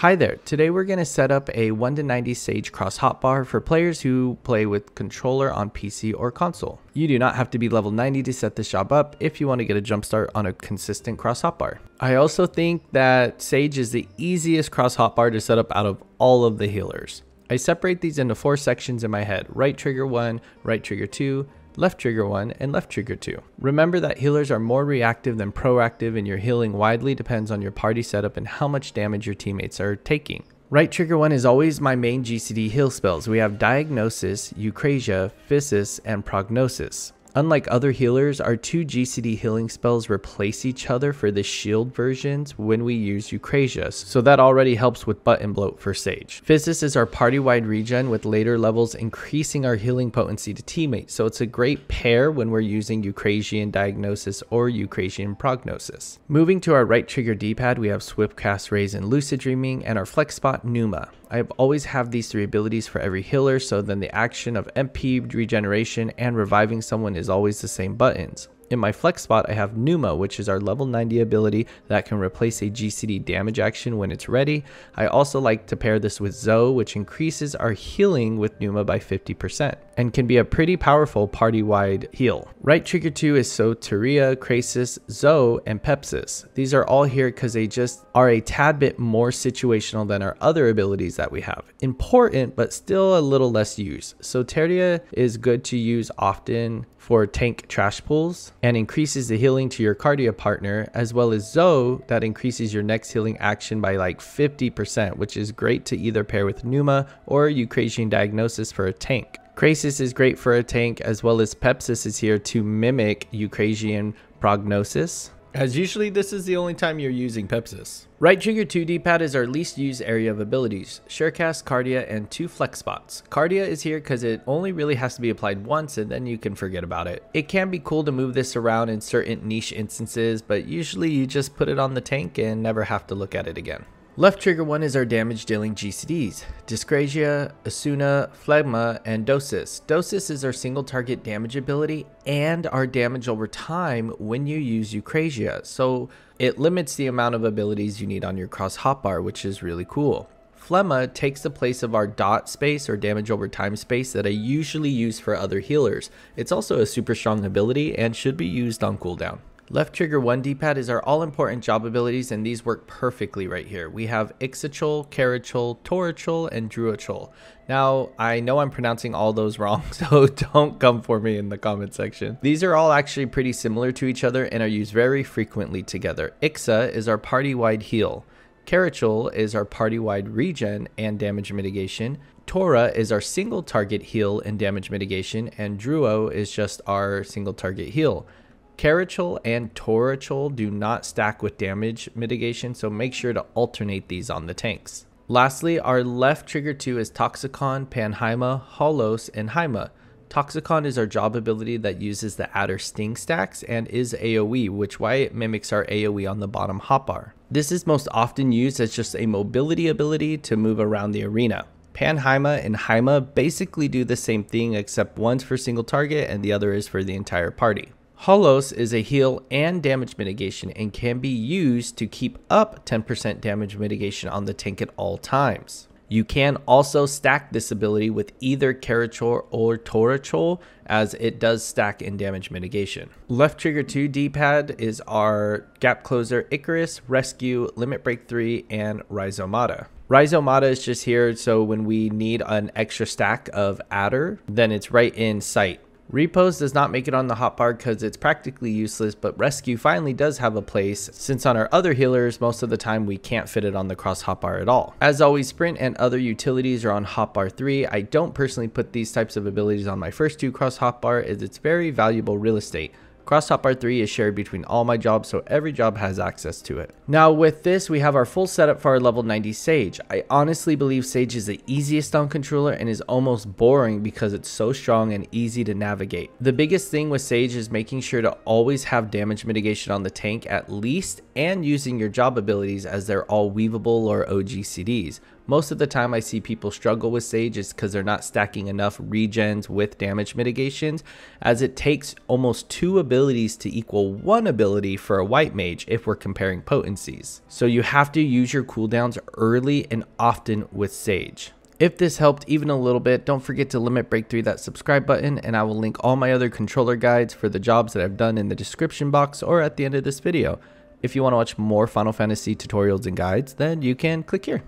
Hi there, today we're going to set up a 1 to 90 Sage cross hotbar for players who play with controller on PC or console. You do not have to be level 90 to set this job up if you want to get a jumpstart on a consistent cross hotbar. I also think that Sage is the easiest cross hotbar to set up out of all of the healers. I separate these into four sections in my head, right trigger 1, right trigger 2, left trigger 1, and left trigger 2. Remember that healers are more reactive than proactive and your healing widely depends on your party setup and how much damage your teammates are taking. Right trigger 1 is always my main GCD heal spells. We have Diagnosis, Eukrasia, Physis, and Prognosis. Unlike other healers, our two GCD healing spells replace each other for the shield versions when we use Eukrasia, so that already helps with butt and bloat for Sage. Physis is our party-wide regen with later levels increasing our healing potency to teammates, so it's a great pair when we're using Eukrasian Diagnosis or Eukrasian Prognosis. Moving to our right trigger D-pad, we have Swift Cast Raise and Lucid Dreaming, and our Flex Spot Pneuma. I always have these three abilities for every healer, so then the action of MP regeneration and reviving someone is always the same buttons. In my flex spot, I have Pneuma, which is our level 90 ability that can replace a GCD damage action when it's ready. I also like to pair this with Zoe, which increases our healing with Pneuma by 50% and can be a pretty powerful party-wide heal. Right trigger 2 is Soteria, Krasis, Zoe, and Pepsis. These are all here because they just are a tad bit more situational than our other abilities that we have. Important, but still a little less used. Soteria is good to use often for tank trash pulls and increases the healing to your kardia partner, as well as Zoe that increases your next healing action by like 50%, which is great to either pair with Pneuma or Eukrasian Diagnosis for a tank. Krasis is great for a tank, as well as Pepsis is here to mimic Eukrasian Prognosis. As usually this is the only time you're using Pepsis. Right trigger 2 D-pad is our least used area of abilities. Surecast, Kardia, and two flex spots. Kardia is here because it only really has to be applied once and then you can forget about it. It can be cool to move this around in certain niche instances, but usually you just put it on the tank and never have to look at it again. Left trigger 1 is our damage dealing GCDs. Dyskrasia, Asuna, Phlegma, and Dosis. Dosis is our single target damage ability and our damage over time when you use Eukrasia, so it limits the amount of abilities you need on your cross hotbar, which is really cool. Phlegma takes the place of our dot space or damage over time space that I usually use for other healers. It's also a super strong ability and should be used on cooldown. Left trigger 1 D-pad is our all-important job abilities and these work perfectly right here. We have Ixachol, Carachol, Torachol, and Druachol. Now, I know I'm pronouncing all those wrong, so don't come for me in the comment section. These are all actually pretty similar to each other and are used very frequently together. Ixa is our party-wide heal. Carachol is our party-wide regen and damage mitigation. Tora is our single target heal and damage mitigation, and Druo is just our single target heal. Carachol and Torachol do not stack with damage mitigation, so make sure to alternate these on the tanks. Lastly, our left trigger 2 is Toxikon, Panhaima, Holos, and Haima. Toxikon is our job ability that uses the adder sting stacks and is AoE, which why it mimics our AoE on the bottom hotbar. This is most often used as just a mobility ability to move around the arena. Panhaima and Haima basically do the same thing except one's for single target and the other is for the entire party. Holos is a heal and damage mitigation and can be used to keep up 10% damage mitigation on the tank at all times. You can also stack this ability with either Carachol or Torachol as it does stack in damage mitigation. Left trigger 2 D-pad is our gap closer Icarus, Rescue, Limit Break 3, and Rhizomata. Rhizomata is just here so when we need an extra stack of adder, then it's right in sight. Repose does not make it on the hotbar because it's practically useless, but Rescue finally does have a place since on our other healers, most of the time we can't fit it on the cross hotbar at all. As always, Sprint and other utilities are on hotbar 3. I don't personally put these types of abilities on my first two cross hotbar as it's very valuable real estate. Cross Hotbar 3 is shared between all my jobs, so every job has access to it. Now with this, we have our full setup for our level 90 Sage. I honestly believe Sage is the easiest on controller and is almost boring because it's so strong and easy to navigate. The biggest thing with Sage is making sure to always have damage mitigation on the tank at least and using your job abilities as they're all weavable or OGCDs. Most of the time I see people struggle with Sage is because they're not stacking enough regens with damage mitigations, as it takes almost two abilities to equal one ability for a white mage if we're comparing potencies. So you have to use your cooldowns early and often with Sage. If this helped even a little bit, don't forget to limit break through that subscribe button and I will link all my other controller guides for the jobs that I've done in the description box or at the end of this video. If you want to watch more Final Fantasy tutorials and guides, then you can click here.